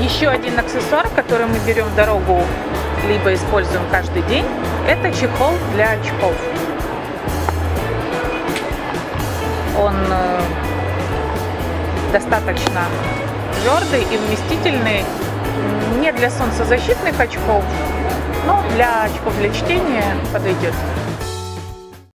Еще один аксессуар, который мы берем в дорогу, либо используем каждый день, это чехол для очков. Он э, достаточно твердый и вместительный, не для солнцезащитных очков, но для очков для чтения подойдет.